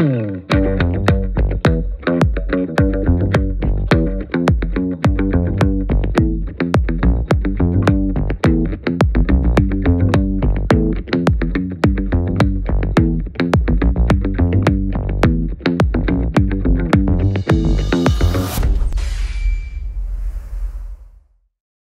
mm